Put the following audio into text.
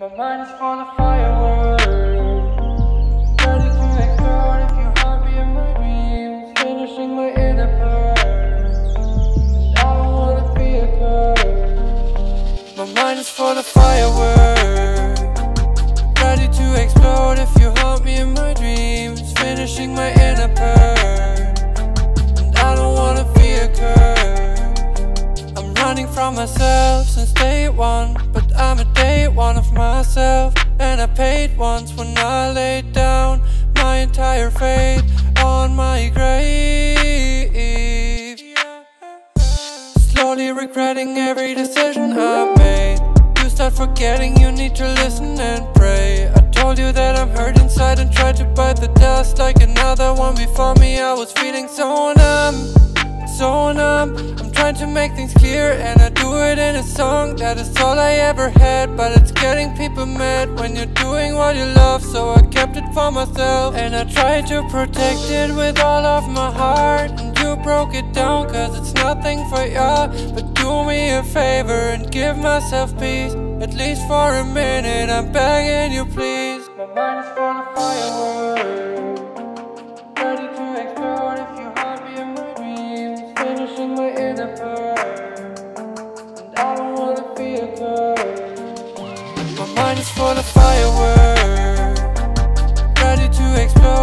My mind is full of fireworks. Ready to explode if you haunt me in my dreams. Finishing my. I don't wanna be a. My mind is full of fireworks. Ready to explode if you haunt me in my dreams. Finishing my inner from myself since day one, but I'm a day one of myself. And I paid once when I laid down my entire fate on my grave. Slowly regretting every decision I made. You start forgetting you need to listen and pray. I told you that I'm hurt inside and tried to bite the dust like another one before me. I was feeling so trying to make things clear and I do it in a song. That is all I ever had, but it's getting people mad when you're doing what you love. So I kept it for myself and I tried to protect it with all of my heart. And you broke it down cause it's nothing for ya. But do me a favor and give myself peace. At least for a minute, I'm begging you, please. My mind is full of mind is full of fireworks. Ready to explode